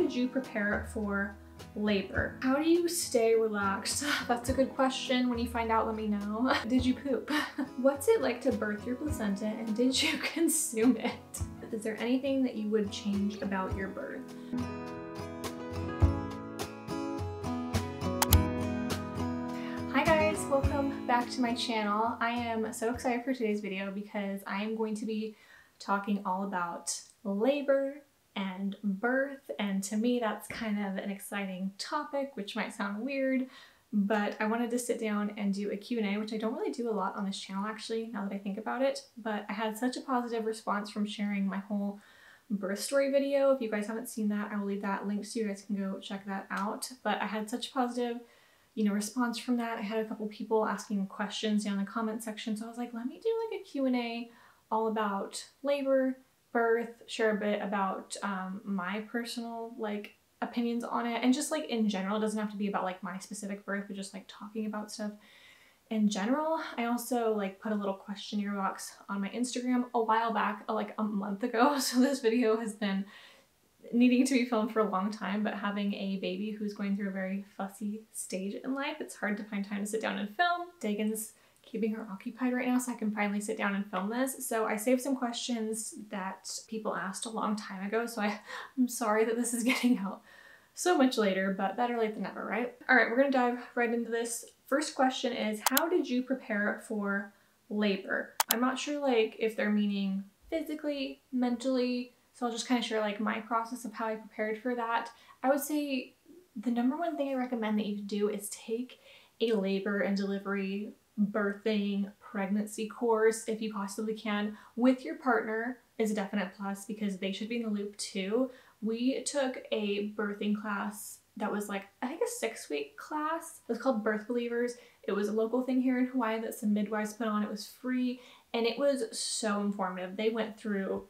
did you prepare for labor? How do you stay relaxed? That's a good question. When you find out, let me know. Did you poop? What's it like to birth your placenta and did you consume it? Is there anything that you would change about your birth? Hi guys, welcome back to my channel. I am so excited for today's video because I am going to be talking all about labor and birth and to me that's kind of an exciting topic which might sound weird but I wanted to sit down and do a Q&A which I don't really do a lot on this channel actually now that I think about it but I had such a positive response from sharing my whole birth story video. If you guys haven't seen that I will leave that link so you guys can go check that out but I had such a positive you know response from that. I had a couple people asking questions down in the comment section so I was like let me do like a Q&A all about labor birth, share a bit about um, my personal like opinions on it. And just like in general it doesn't have to be about like my specific birth but just like talking about stuff in general. I also like put a little questionnaire box on my instagram a while back like a month ago. So this video has been needing to be filmed for a long time but having a baby who's going through a very fussy stage in life it's hard to find time to sit down and film. Dagan's keeping her occupied right now so I can finally sit down and film this. So I saved some questions that people asked a long time ago, so I, I'm sorry that this is getting out so much later, but better late than never, right? All right, we're gonna dive right into this. First question is, how did you prepare for labor? I'm not sure like if they're meaning physically, mentally, so I'll just kind of share like my process of how I prepared for that. I would say the number one thing I recommend that you do is take a labor and delivery birthing pregnancy course if you possibly can with your partner is a definite plus because they should be in the loop too. We took a birthing class that was like I think a six week class. It was called Birth Believers. It was a local thing here in Hawaii that some midwives put on. It was free and it was so informative. They went through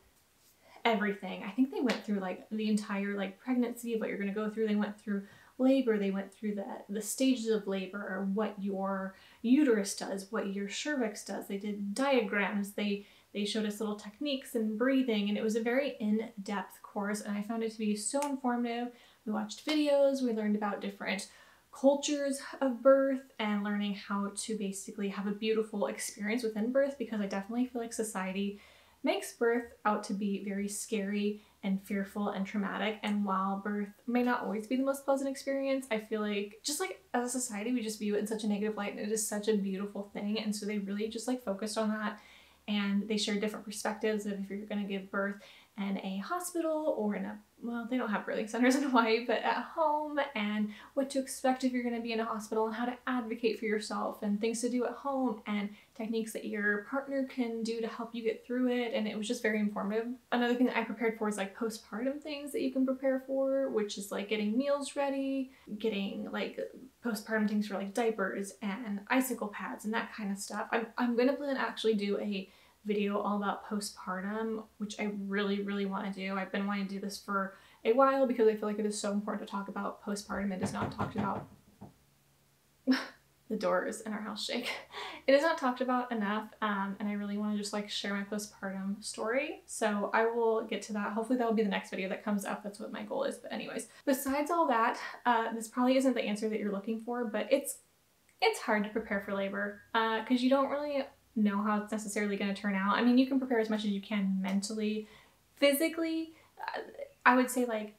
everything. I think they went through like the entire like pregnancy of what you're gonna go through. They went through labor, they went through the, the stages of labor, what your uterus does, what your cervix does. They did diagrams, they, they showed us little techniques and breathing, and it was a very in-depth course, and I found it to be so informative. We watched videos, we learned about different cultures of birth and learning how to basically have a beautiful experience within birth because I definitely feel like society makes birth out to be very scary and fearful and traumatic. And while birth may not always be the most pleasant experience, I feel like just like as a society, we just view it in such a negative light and it is such a beautiful thing. And so they really just like focused on that and they share different perspectives of if you're going to give birth in a hospital or in a well they don't have birthing centers in Hawaii but at home and what to expect if you're going to be in a hospital and how to advocate for yourself and things to do at home and techniques that your partner can do to help you get through it and it was just very informative. Another thing that I prepared for is like postpartum things that you can prepare for which is like getting meals ready, getting like postpartum things for like diapers and icicle pads and that kind of stuff. I'm, I'm going to plan actually do a video all about postpartum, which I really, really want to do. I've been wanting to do this for a while because I feel like it is so important to talk about postpartum. It is not talked about. the doors in our house shake. It is not talked about enough, um, and I really want to just like share my postpartum story. So I will get to that. Hopefully that will be the next video that comes up. That's what my goal is. But anyways, besides all that, uh, this probably isn't the answer that you're looking for, but it's it's hard to prepare for labor because uh, you don't really know how it's necessarily going to turn out. I mean, you can prepare as much as you can mentally, physically. Uh, I would say like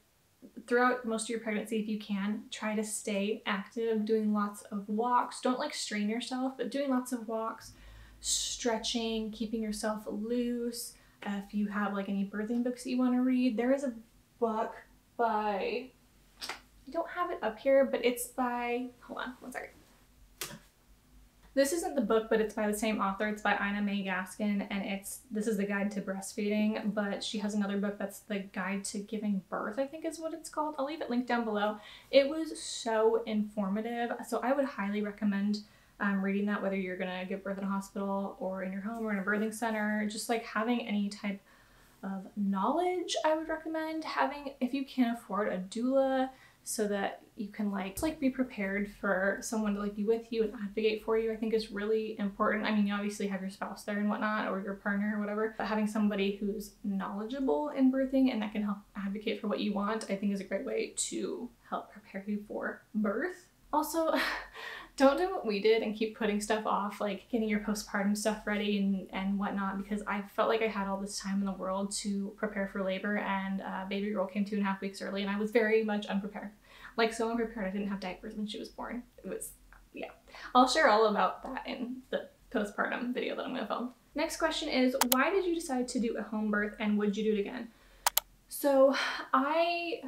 throughout most of your pregnancy, if you can, try to stay active, doing lots of walks. Don't like strain yourself, but doing lots of walks, stretching, keeping yourself loose. If you have like any birthing books that you want to read, there is a book by, I don't have it up here, but it's by, hold on, one second. This isn't the book, but it's by the same author. It's by Ina May Gaskin, and it's this is the guide to breastfeeding. But she has another book that's the guide to giving birth. I think is what it's called. I'll leave it linked down below. It was so informative, so I would highly recommend um, reading that. Whether you're gonna give birth in a hospital or in your home or in a birthing center, just like having any type of knowledge, I would recommend having if you can't afford a doula so that you can like like be prepared for someone to like be with you and advocate for you i think is really important. I mean you obviously have your spouse there and whatnot or your partner or whatever but having somebody who's knowledgeable in birthing and that can help advocate for what you want i think is a great way to help prepare you for birth. Also don't do what we did and keep putting stuff off, like getting your postpartum stuff ready and, and whatnot, because I felt like I had all this time in the world to prepare for labor, and uh, baby girl came two and a half weeks early, and I was very much unprepared. Like, so unprepared, I didn't have diapers when she was born. It was, yeah. I'll share all about that in the postpartum video that I'm gonna film. Next question is, why did you decide to do a home birth and would you do it again? So I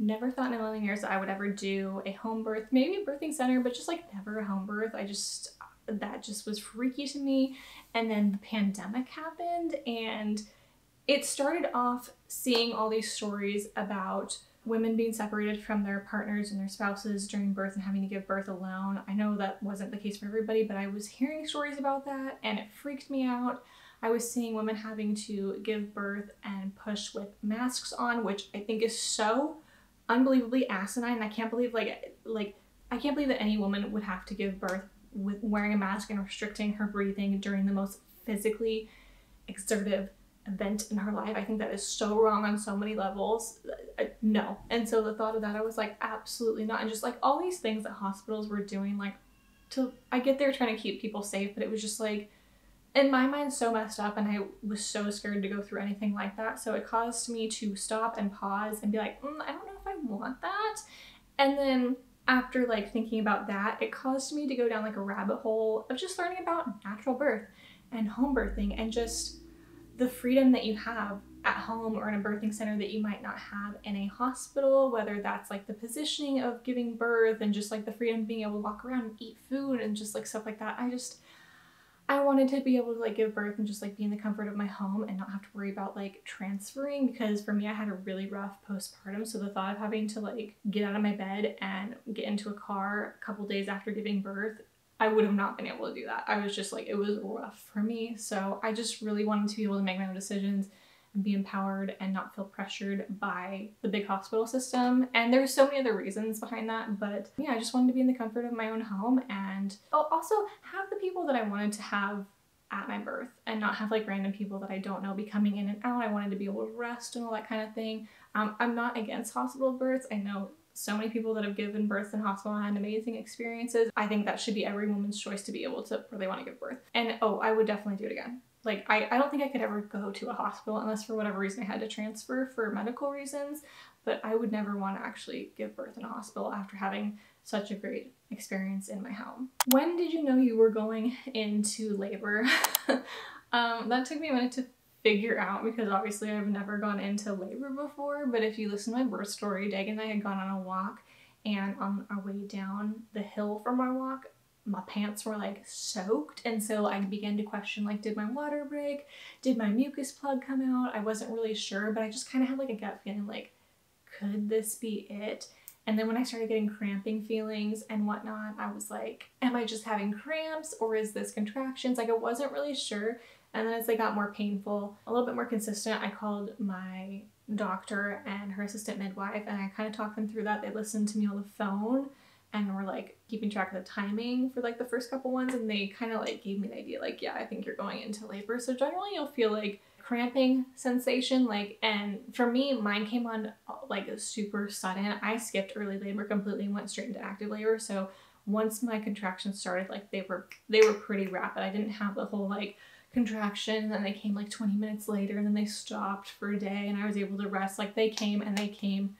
never thought in a million years that I would ever do a home birth, maybe a birthing center, but just like never a home birth. I just, that just was freaky to me. And then the pandemic happened and it started off seeing all these stories about women being separated from their partners and their spouses during birth and having to give birth alone. I know that wasn't the case for everybody, but I was hearing stories about that and it freaked me out. I was seeing women having to give birth and push with masks on, which I think is so unbelievably asinine. I can't believe like like I can't believe that any woman would have to give birth with wearing a mask and restricting her breathing during the most physically exertive event in her life. I think that is so wrong on so many levels. No. And so the thought of that, I was like, absolutely not. And just like all these things that hospitals were doing, like to, I get they're trying to keep people safe, but it was just like, in my mind so messed up and I was so scared to go through anything like that. So it caused me to stop and pause and be like, mm, I don't know I want that. And then after like thinking about that, it caused me to go down like a rabbit hole of just learning about natural birth and home birthing and just the freedom that you have at home or in a birthing center that you might not have in a hospital, whether that's like the positioning of giving birth and just like the freedom of being able to walk around and eat food and just like stuff like that. I just I wanted to be able to like give birth and just like be in the comfort of my home and not have to worry about like transferring because for me I had a really rough postpartum so the thought of having to like get out of my bed and get into a car a couple days after giving birth I would have not been able to do that. I was just like it was rough for me so I just really wanted to be able to make my own decisions and be empowered and not feel pressured by the big hospital system. And there's so many other reasons behind that, but yeah, I just wanted to be in the comfort of my own home and also have the people that I wanted to have at my birth and not have like random people that I don't know be coming in and out. I wanted to be able to rest and all that kind of thing. Um, I'm not against hospital births. I know so many people that have given birth in hospital and had amazing experiences. I think that should be every woman's choice to be able to where they want to give birth. And oh, I would definitely do it again like I, I don't think I could ever go to a hospital unless for whatever reason I had to transfer for medical reasons, but I would never want to actually give birth in a hospital after having such a great experience in my home. When did you know you were going into labor? um, that took me a minute to figure out because obviously I've never gone into labor before, but if you listen to my birth story, Dag and I had gone on a walk and on our way down the hill from our walk, my pants were like soaked and so I began to question like did my water break? Did my mucus plug come out? I wasn't really sure but I just kind of had like a gut feeling like could this be it? And then when I started getting cramping feelings and whatnot, I was like, am I just having cramps or is this contractions? Like I wasn't really sure. And then as they got more painful, a little bit more consistent, I called my doctor and her assistant midwife and I kind of talked them through that. They listened to me on the phone and we're like keeping track of the timing for like the first couple ones and they kind of like gave me the idea like yeah I think you're going into labor. So generally you'll feel like cramping sensation like and for me mine came on like super sudden. I skipped early labor completely and went straight into active labor. So once my contractions started like they were they were pretty rapid. I didn't have the whole like contraction and then they came like 20 minutes later and then they stopped for a day and I was able to rest. Like they came and they came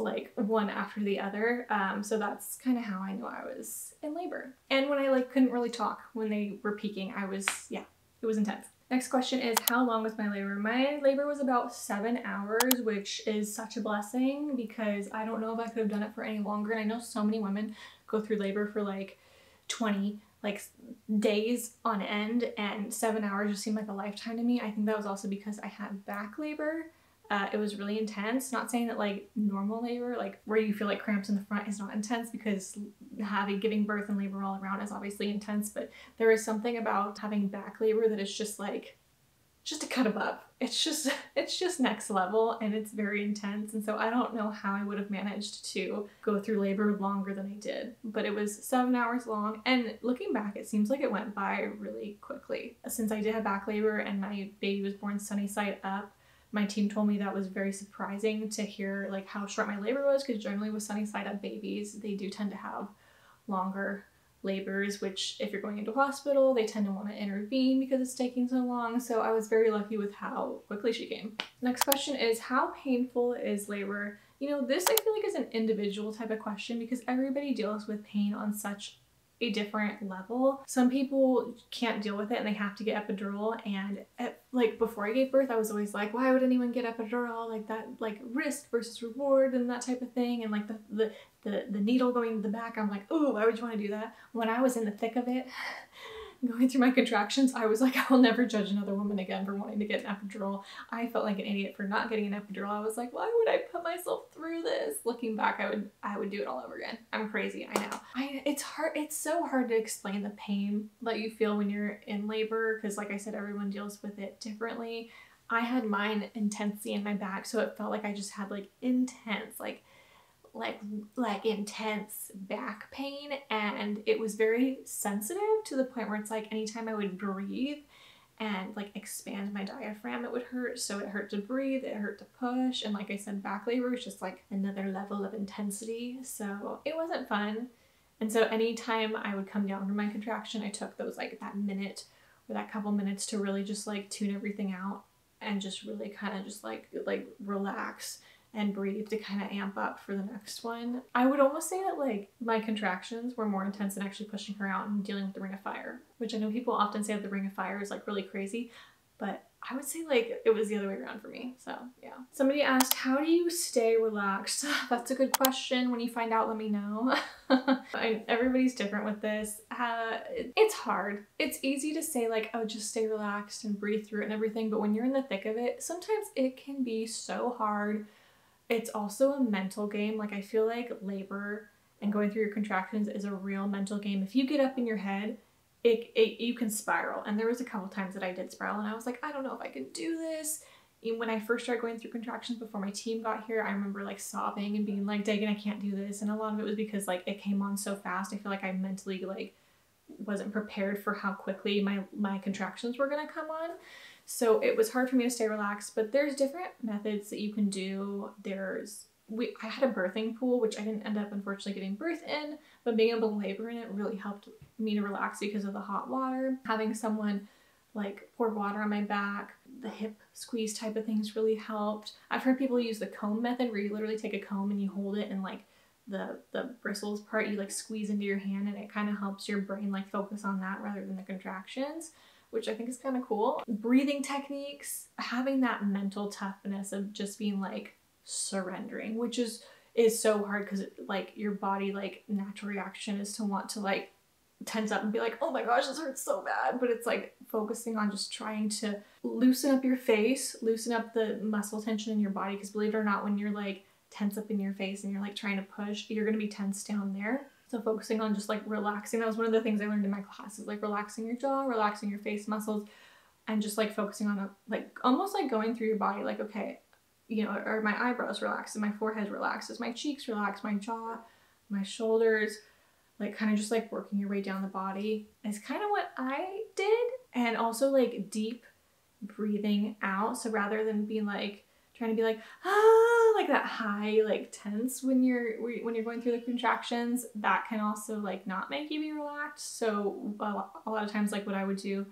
like one after the other. Um, so that's kind of how I knew I was in labor. And when I like couldn't really talk when they were peaking, I was, yeah, it was intense. Next question is how long was my labor? My labor was about seven hours, which is such a blessing because I don't know if I could have done it for any longer. And I know so many women go through labor for like 20 like days on end and seven hours just seemed like a lifetime to me. I think that was also because I had back labor uh, it was really intense. Not saying that like normal labor, like where you feel like cramps in the front is not intense because having giving birth and labor all around is obviously intense, but there is something about having back labor that is just like just a cut above. It's just it's just next level and it's very intense and so I don't know how I would have managed to go through labor longer than I did. But it was 7 hours long and looking back it seems like it went by really quickly. Since I did have back labor and my baby was born sunny side up, my team told me that was very surprising to hear like how short my labor was because generally with sunny side up babies they do tend to have longer labors, which if you're going into hospital, they tend to want to intervene because it's taking so long. So I was very lucky with how quickly she came. Next question is how painful is labor? You know, this I feel like is an individual type of question because everybody deals with pain on such a different level. Some people can't deal with it and they have to get epidural. And at, like before I gave birth I was always like why would anyone get epidural? Like that like risk versus reward and that type of thing. And like the the the, the needle going to the back I'm like oh why would you want to do that? When I was in the thick of it going through my contractions, I was like, I will never judge another woman again for wanting to get an epidural. I felt like an idiot for not getting an epidural. I was like, why would I put myself through this? Looking back, I would I would do it all over again. I'm crazy, I know. I it's hard it's so hard to explain the pain that you feel when you're in labor because like I said, everyone deals with it differently. I had mine intensely in my back, so it felt like I just had like intense, like like like intense back pain and it was very sensitive to the point where it's like anytime I would breathe and like expand my diaphragm it would hurt. So it hurt to breathe it hurt to push and like I said back labor is just like another level of intensity. So it wasn't fun. And so anytime I would come down from my contraction I took those like that minute or that couple minutes to really just like tune everything out and just really kind of just like like relax and breathe to kind of amp up for the next one. I would almost say that like my contractions were more intense than actually pushing her out and dealing with the ring of fire, which I know people often say that the ring of fire is like really crazy, but I would say like it was the other way around for me. So yeah. Somebody asked, how do you stay relaxed? That's a good question. When you find out, let me know. I, everybody's different with this. Uh, it, it's hard. It's easy to say like, oh, just stay relaxed and breathe through it and everything. But when you're in the thick of it, sometimes it can be so hard it's also a mental game. Like I feel like labor and going through your contractions is a real mental game. If you get up in your head, it, it you can spiral. And there was a couple times that I did spiral and I was like, I don't know if I can do this. And when I first started going through contractions before my team got here, I remember like sobbing and being like, Dagan, I can't do this. And a lot of it was because like it came on so fast. I feel like I mentally like wasn't prepared for how quickly my my contractions were gonna come on. So it was hard for me to stay relaxed, but there's different methods that you can do. There's we I had a birthing pool, which I didn't end up unfortunately getting birth in, but being able to labor in it really helped me to relax because of the hot water. Having someone like pour water on my back, the hip squeeze type of things really helped. I've heard people use the comb method where you literally take a comb and you hold it and like the the bristles part you like squeeze into your hand and it kind of helps your brain like focus on that rather than the contractions which I think is kind of cool. Breathing techniques, having that mental toughness of just being like surrendering, which is is so hard because like your body like natural reaction is to want to like tense up and be like, oh my gosh, this hurts so bad. But it's like focusing on just trying to loosen up your face, loosen up the muscle tension in your body. Because believe it or not, when you're like tense up in your face and you're like trying to push, you're gonna be tense down there. So focusing on just like relaxing. That was one of the things I learned in my classes, like relaxing your jaw, relaxing your face muscles, and just like focusing on a, like almost like going through your body, like, okay, you know, are my eyebrows relaxed? Is my forehead relaxed? Is my cheeks relaxed? My jaw, my shoulders, like kind of just like working your way down the body is kind of what I did. And also like deep breathing out. So rather than being like, trying to be like, ah, like that high like tense when you're when you're going through the contractions that can also like not make you be relaxed. So a lot of times like what i would do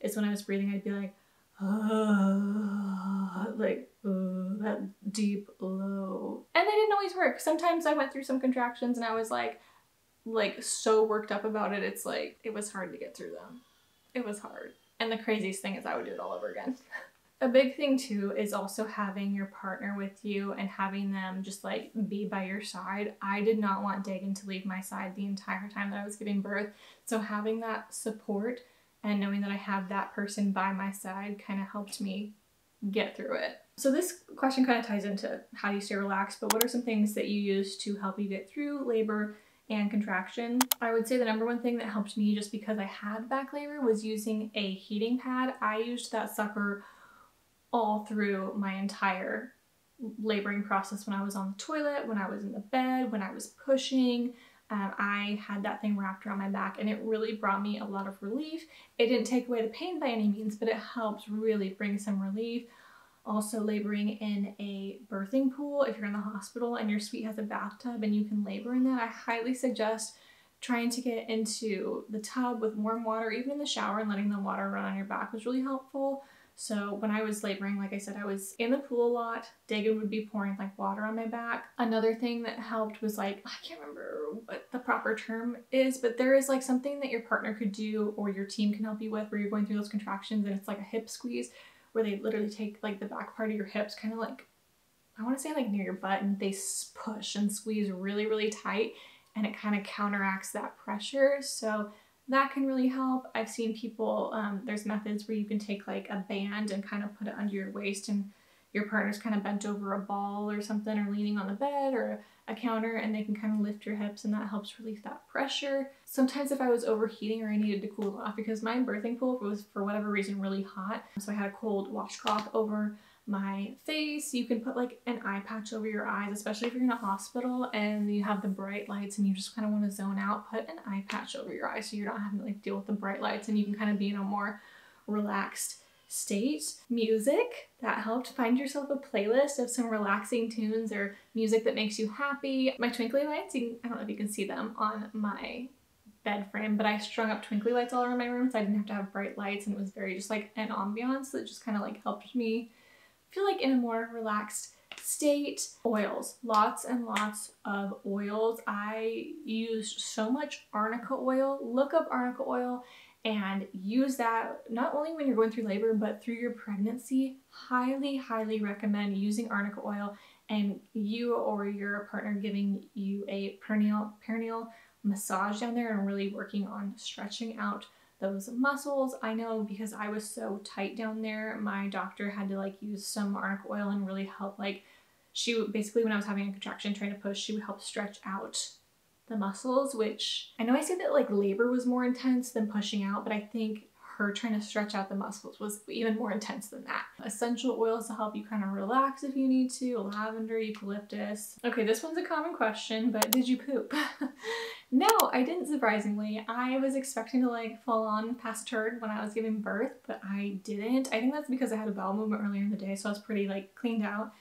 is when i was breathing i'd be like uh, like that deep low. And they didn't always work. Sometimes i went through some contractions and i was like like so worked up about it it's like it was hard to get through them. It was hard. And the craziest thing is i would do it all over again A big thing too is also having your partner with you and having them just like be by your side. I did not want Dagan to leave my side the entire time that I was giving birth. So having that support and knowing that I have that person by my side kind of helped me get through it. So this question kind of ties into how do you stay relaxed, but what are some things that you use to help you get through labor and contraction. I would say the number one thing that helped me just because I had back labor was using a heating pad. I used that sucker all through my entire laboring process when I was on the toilet, when I was in the bed, when I was pushing. Um, I had that thing wrapped around my back and it really brought me a lot of relief. It didn't take away the pain by any means, but it helped really bring some relief. Also laboring in a birthing pool, if you're in the hospital and your suite has a bathtub and you can labor in that, I highly suggest trying to get into the tub with warm water, even in the shower and letting the water run on your back was really helpful. So when I was laboring, like I said, I was in the pool a lot. Dagan would be pouring like water on my back. Another thing that helped was like, I can't remember what the proper term is, but there is like something that your partner could do or your team can help you with where you're going through those contractions and it's like a hip squeeze where they literally take like the back part of your hips kind of like, I want to say like near your butt and they push and squeeze really, really tight and it kind of counteracts that pressure. So that can really help. I've seen people, um, there's methods where you can take like a band and kind of put it under your waist and your partner's kind of bent over a ball or something or leaning on the bed or a counter and they can kind of lift your hips and that helps relieve that pressure. Sometimes if I was overheating or I needed to cool off because my birthing pool was for whatever reason really hot so I had a cold washcloth over my face. You can put like an eye patch over your eyes, especially if you're in a hospital and you have the bright lights and you just kind of want to zone out, put an eye patch over your eyes so you're not having to like deal with the bright lights and you can kind of be in a more relaxed state. Music, that helped. Find yourself a playlist of some relaxing tunes or music that makes you happy. My twinkly lights, can, I don't know if you can see them on my bed frame, but I strung up twinkly lights all around my room so I didn't have to have bright lights and it was very just like an ambiance that just kind of like helped me feel like in a more relaxed state. Oils, lots and lots of oils. I used so much arnica oil. Look up arnica oil and use that not only when you're going through labor but through your pregnancy. Highly, highly recommend using arnica oil and you or your partner giving you a perineal, perineal massage down there and really working on stretching out those muscles. I know because I was so tight down there, my doctor had to like use some arnica oil and really help like she basically when I was having a contraction trying to push, she would help stretch out the muscles, which I know I said that like labor was more intense than pushing out, but I think her trying to stretch out the muscles was even more intense than that. Essential oils to help you kind of relax if you need to, lavender, eucalyptus. Okay, this one's a common question, but did you poop? no, I didn't surprisingly. I was expecting to like fall on past turd when I was giving birth, but I didn't. I think that's because I had a bowel movement earlier in the day, so I was pretty like cleaned out.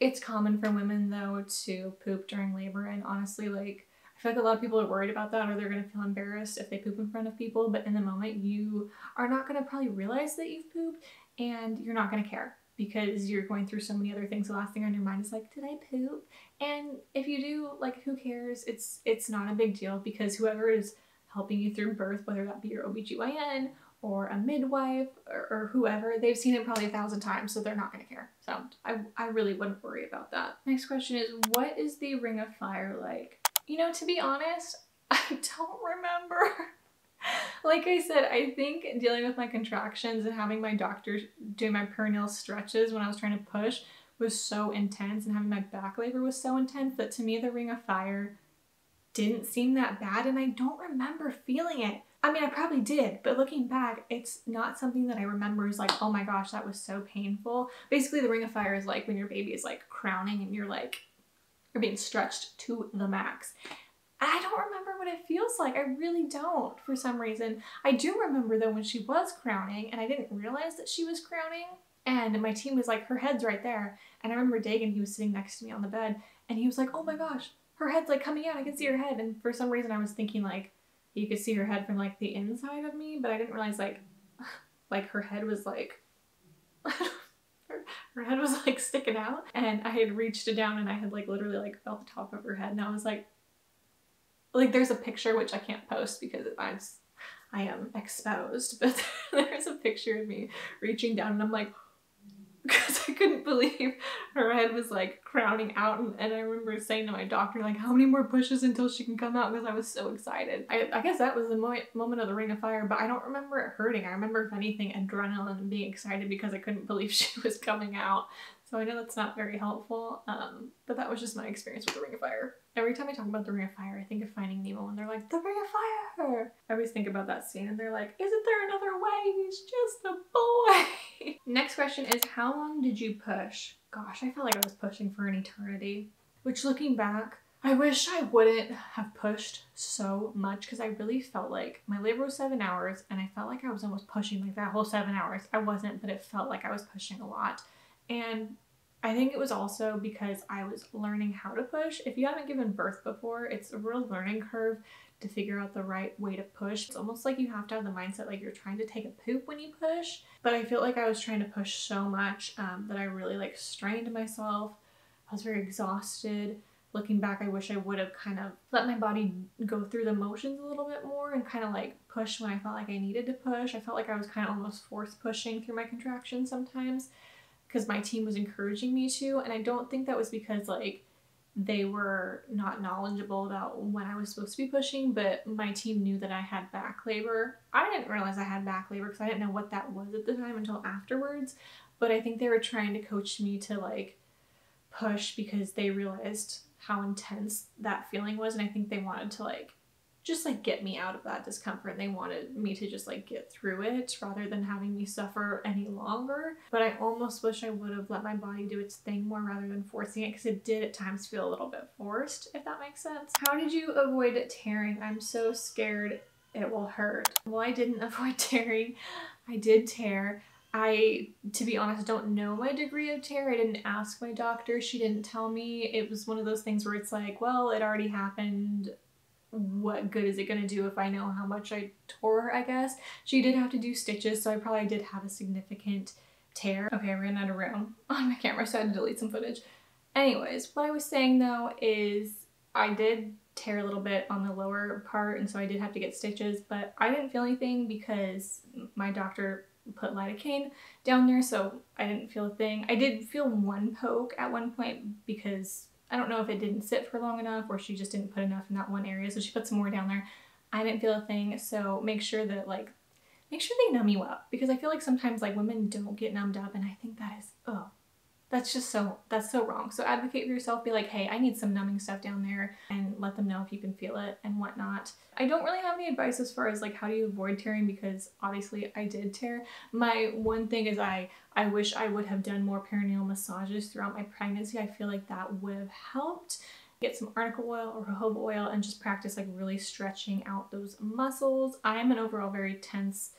It's common for women though to poop during labor and honestly like I feel like a lot of people are worried about that or they're to feel embarrassed if they poop in front of people, but in the moment you are not to probably realize that you've pooped and you're not to care because you're going through so many other things. The last thing on your mind is like, did I poop? And if you do, like who cares? It's it's not a big deal because whoever is helping you through birth, whether that be your OBGYN or a midwife or, or, whoever, they've seen it probably a thousand times, so they're not gonna care. So I, I really wouldn't worry about that. Next question is, what is the ring of fire like? You know, to be honest, I don't remember. like I said, I think dealing with my contractions and having my doctor do my perineal stretches when I was trying to push was so intense and having my back labor was so intense that to me the ring of fire didn't seem that bad and I don't remember feeling it. I mean, I probably did, but looking back, it's not something that I remember is like, oh my gosh, that was so painful. Basically, the ring of fire is like when your baby is like crowning and you're like you're being stretched to the max. I don't remember what it feels like. I really don't for some reason. I do remember though when she was crowning and I didn't realize that she was crowning and my team was like, her head's right there. And I remember Dagan, he was sitting next to me on the bed and he was like, oh my gosh, her head's like coming out. I can see her head. And for some reason I was thinking like, you could see her head from like the inside of me, but I didn't realize like, like her head was like, her head was like sticking out and I had reached it down and I had like literally like felt the top of her head and I was like like there's a picture which I can't post because I'm I am exposed but there's a picture of me reaching down and I'm like because I couldn't believe her head was like crowning out and, and, I remember saying to my doctor like how many more pushes until she can come out because I was so excited. I, I guess that was the mo moment of the ring of fire but I don't remember it hurting. I remember if anything adrenaline and being excited because I couldn't believe she was coming out. So I know that's not very helpful, um, but that was just my experience with the Ring of Fire. Every time I talk about the Ring of Fire, I think of Finding Nemo and they're like, the Ring of Fire! I always think about that scene and they're like, isn't there another way? He's just a boy. Next question is, how long did you push? Gosh, I felt like I was pushing for an eternity. Which looking back, I wish I wouldn't have pushed so much because I really felt like my labor was seven hours and I felt like I was almost pushing like that whole seven hours. I wasn't, but it felt like I was pushing a lot. And I think it was also because I was learning how to push. If you haven't given birth before, it's a real learning curve to figure out the right way to push. It's almost like you have to have the mindset like you're trying to take a poop when you push. But I feel like I was trying to push so much um, that I really like strained myself. I was very exhausted looking back, I wish I would have kind of let my body go through the motions a little bit more and kind of like push when I felt like I needed to push. I felt like I was kind of almost force pushing through my contractions sometimes because my team was encouraging me to. And I don't think that was because like they were not knowledgeable about when I was supposed to be pushing, but my team knew that I had back labor. I didn't realize I had back labor because I didn't know what that was at the time until afterwards. But I think they were trying to coach me to like push because they realized how intense that feeling was and I think they wanted to like just like get me out of that discomfort. They wanted me to just like get through it rather than having me suffer any longer. But I almost wish I would have let my body do its thing more rather than forcing it because it did at times feel a little bit forced, if that makes sense. How did you avoid tearing? I'm so scared it will hurt. Well, I didn't avoid tearing. I did tear. I, to be honest, don't know my degree of tear. I didn't ask my doctor. She didn't tell me. It was one of those things where it's like, well, it already happened. What good is it going to do if I know how much I tore, I guess? She did have to do stitches, so I probably did have a significant tear. Okay, I ran out of room on my camera, so I had to delete some footage. Anyways, what I was saying though is I did tear a little bit on the lower part, and so I did have to get stitches, but I didn't feel anything because my doctor put lidocaine down there, so I didn't feel a thing. I did feel one poke at one point because I don't know if it didn't sit for long enough or she just didn't put enough in that one area, so she put some more down there. I didn't feel a thing, so make sure that like, make sure they numb you up because I feel like sometimes like women don't get numbed up and I think that is, oh, that's just so that's so wrong. So advocate for yourself be like hey i need some numbing stuff down there and let them know if you can feel it and whatnot. I don't really have any advice as far as like how do you avoid tearing because obviously i did tear. My one thing is i i wish i would have done more perineal massages throughout my pregnancy. I feel like that would have helped get some arnica oil or jojoba oil and just practice like really stretching out those muscles. I am an overall very tense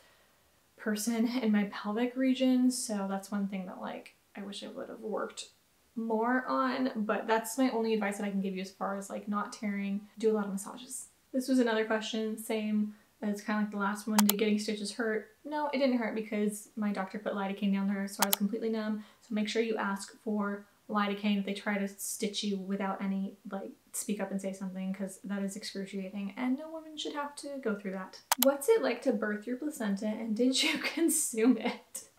person in my pelvic region so that's one thing that like I wish I would have worked more on, but that's my only advice that I can give you as far as like not tearing. Do a lot of massages. This was another question, same as kind of like the last one. Did getting stitches hurt? No, it didn't hurt because my doctor put lidocaine down there, so I was completely numb. So make sure you ask for lidocaine if they try to stitch you without any, like, speak up and say something because that is excruciating and no woman should have to go through that. What's it like to birth your placenta and did you consume it?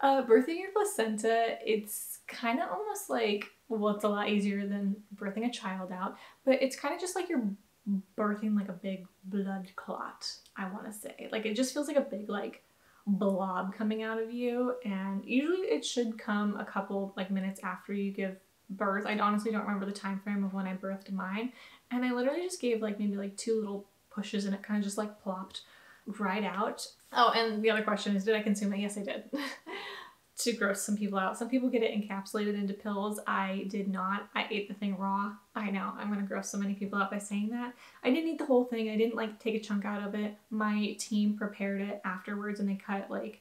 Uh, birthing your placenta, it's kind of almost like, well, it's a lot easier than birthing a child out, but it's kind of just like you're birthing like a big blood clot, I want to say. Like it just feels like a big like blob coming out of you and usually it should come a couple like minutes after you give birth. I honestly don't remember the time frame of when I birthed mine and I literally just gave like maybe like two little pushes and it kind of just like plopped right out. Oh, and the other question is, did I consume it? Yes, I did. to gross some people out. Some people get it encapsulated into pills. I did not. I ate the thing raw. I know, I'm gonna gross so many people out by saying that. I didn't eat the whole thing. I didn't like take a chunk out of it. My team prepared it afterwards and they cut like,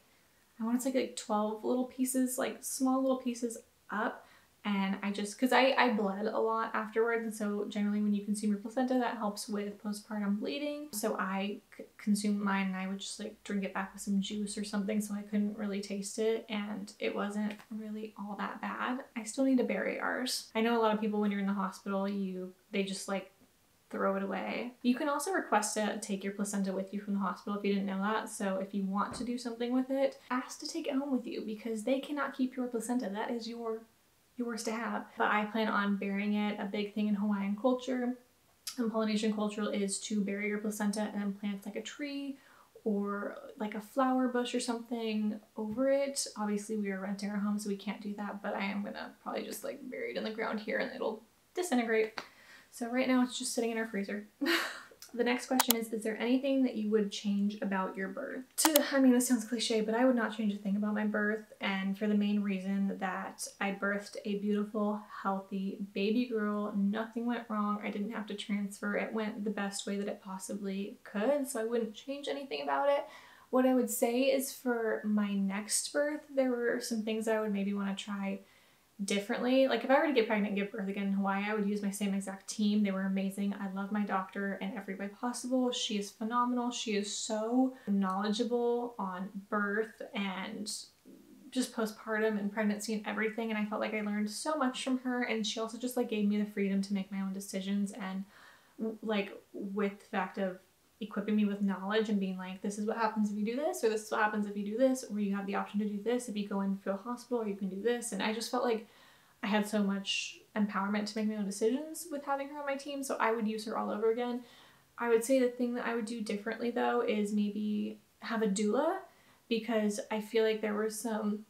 I want to say like 12 little pieces, like small little pieces up and I just because I, I bled a lot afterwards and so generally when you consume your placenta that helps with postpartum bleeding so I consumed mine and I would just like drink it back with some juice or something so I couldn't really taste it and it wasn't really all that bad I still need to bury ours I know a lot of people when you're in the hospital you they just like throw it away. You can also request to take your placenta with you from the hospital if you didn't know that. So if you want to do something with it, ask to take it home with you because they cannot keep your placenta. That is your yours to have. But I plan on burying it. A big thing in Hawaiian culture and Polynesian culture is to bury your placenta and plant like a tree or like a flower bush or something over it. Obviously we are renting our home so we can't do that, but I am gonna probably just like bury it in the ground here and it'll disintegrate. So right now it's just sitting in our freezer. The next question is, is there anything that you would change about your birth? To, I mean, this sounds cliche, but I would not change a thing about my birth. And for the main reason that I birthed a beautiful, healthy baby girl. Nothing went wrong. I didn't have to transfer. It went the best way that it possibly could. So I wouldn't change anything about it. What I would say is for my next birth, there were some things that I would maybe want to try differently. Like if I were to get pregnant and give birth again in Hawaii, I would use my same exact team. They were amazing. I love my doctor in every way possible. She is phenomenal. She is so knowledgeable on birth and just postpartum and pregnancy and everything and I felt like I learned so much from her and she also just like gave me the freedom to make my own decisions and like with the fact of equipping me with knowledge and being like, this is what happens if you do this, or this is what happens if you do this, or you have the option to do this if you go into a hospital, or you can do this. And I just felt like I had so much empowerment to make my own decisions with having her on my team, so I would use her all over again. I would say the thing that I would do differently though is maybe have a doula because I feel like there were some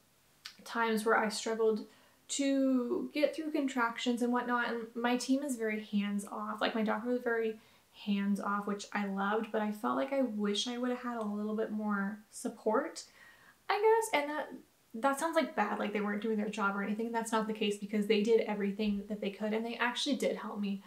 times where I struggled to get through contractions and whatnot, and my team is very hands off. Like my doctor was very hands off, which I loved, but I felt like I wish I would have had a little bit more support, I guess. And that that sounds like bad, like they weren't doing their job or anything. That's not the case because they did everything that they could and they actually did help me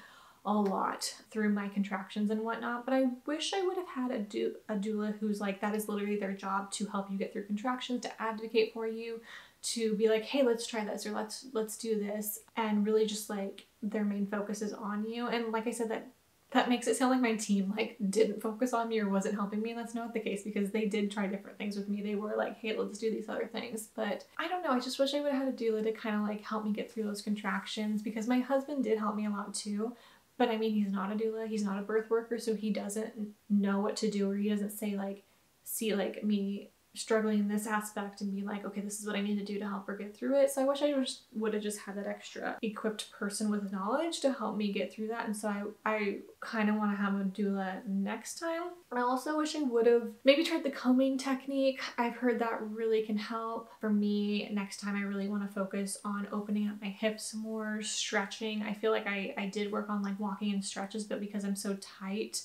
a lot through my contractions and whatnot. But I wish I would have had a, do- a doula who's like, that is literally their job to help you get through contractions, to advocate for you, to be like, hey, let's try this or let's let's do this. And really just like their main focus is on you. And like I said, that that makes it sound like my team like didn't focus on me or wasn't helping me and that's not the case because they did try different things with me. They were like hey let's do these other things. But i don't know i just wish i would have had a doula to kind of like help me get through those contractions because my husband did help me a lot too. But i mean he's not a doula he's not a birth worker so he doesn't know what to do or he doesn't say like see like me struggling in this aspect and be like, okay, this is what I need to do to help her get through it. So I wish I just would have just had that extra equipped person with knowledge to help me get through that. And so I, I kind of want to have a doula next time. I also wish I would have maybe tried the combing technique. I've heard that really can help. For me, next time I really want to focus on opening up my hips more, stretching. I feel like I, I did work on like walking in stretches, but because I'm so tight,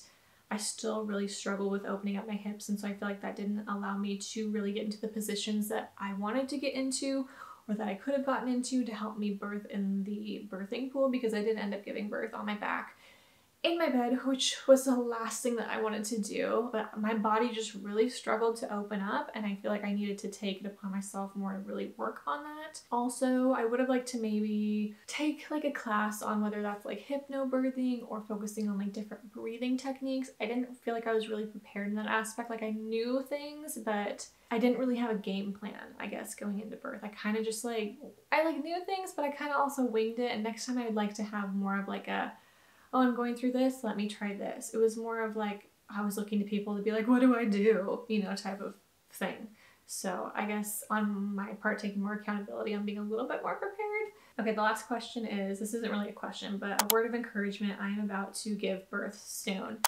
I still really struggle with opening up my hips and so I feel like that didn't allow me to really get into the positions that I wanted to get into or that I could have gotten into to help me birth in the birthing pool because I did end up giving birth on my back in my bed, which was the last thing that I wanted to do, but my body just really struggled to open up and I feel like I needed to take it upon myself more to really work on that. Also, I would have liked to maybe take like a class on whether that's like hypnobirthing or focusing on like different breathing techniques. I didn't feel like I was really prepared in that aspect. Like I knew things, but I didn't really have a game plan, I guess, going into birth. I kind of just like, I like knew things, but I kind of also winged it. And next time I'd like to have more of like a oh, I'm going through this, let me try this. It was more of like, I was looking to people to be like, what do I do? You know, type of thing. So I guess on my part, taking more accountability I'm being a little bit more prepared. Okay, the last question is, this isn't really a question, but a word of encouragement. I am about to give birth soon.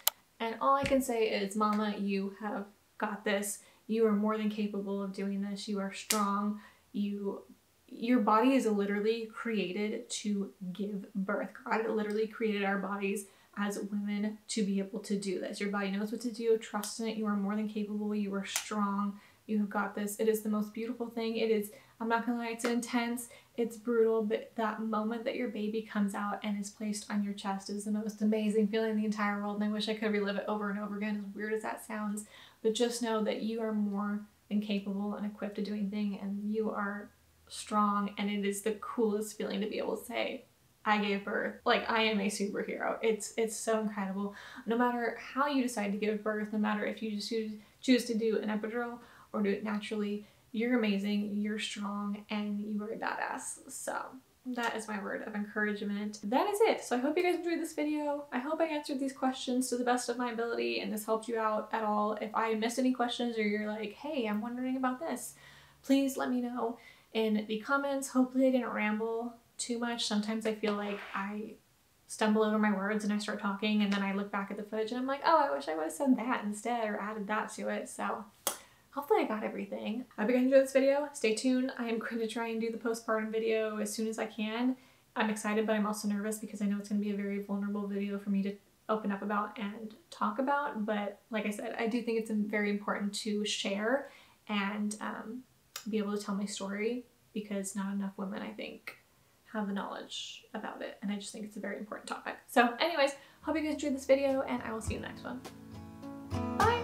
And all I can say is, mama, you have got this. You are more than capable of doing this. You are strong. You your body is literally created to give birth. God literally created our bodies as women to be able to do this. Your body knows what to do. Trust in it. You are more than capable. You are strong. You have got this. It is the most beautiful thing. It is, I'm not gonna lie, it's intense, it's brutal, but that moment that your baby comes out and is placed on your chest is the most amazing feeling in the entire world. And I wish I could relive it over and over again, as weird as that sounds. But just know that you are more than capable and equipped to do anything, and you are strong and it is the coolest feeling to be able to say I gave birth. Like I am a superhero. It's it's so incredible. No matter how you decide to give birth, no matter if you just choose, choose to do an epidural or do it naturally, you're amazing, you're strong, and you are a badass. So that is my word of encouragement. That is it. So I hope you guys enjoyed this video. I hope I answered these questions to the best of my ability and this helped you out at all. If I missed any questions or you're like, hey, I'm wondering about this, please let me know in the comments. Hopefully I didn't ramble too much. Sometimes I feel like I stumble over my words and I start talking and then I look back at the footage and I'm like, oh, I wish I would have said that instead or added that to it. So hopefully I got everything. I hope you guys enjoyed this video. Stay tuned. I am going to try and do the postpartum video as soon as I can. I'm excited, but I'm also nervous because I know it's going to be a very vulnerable video for me to open up about and talk about. But like I said, I do think it's very important to share and um, be able to tell my story because not enough women, I think, have the knowledge about it. And I just think it's a very important topic. So anyways, hope you guys enjoyed this video and I will see you in the next one. Bye!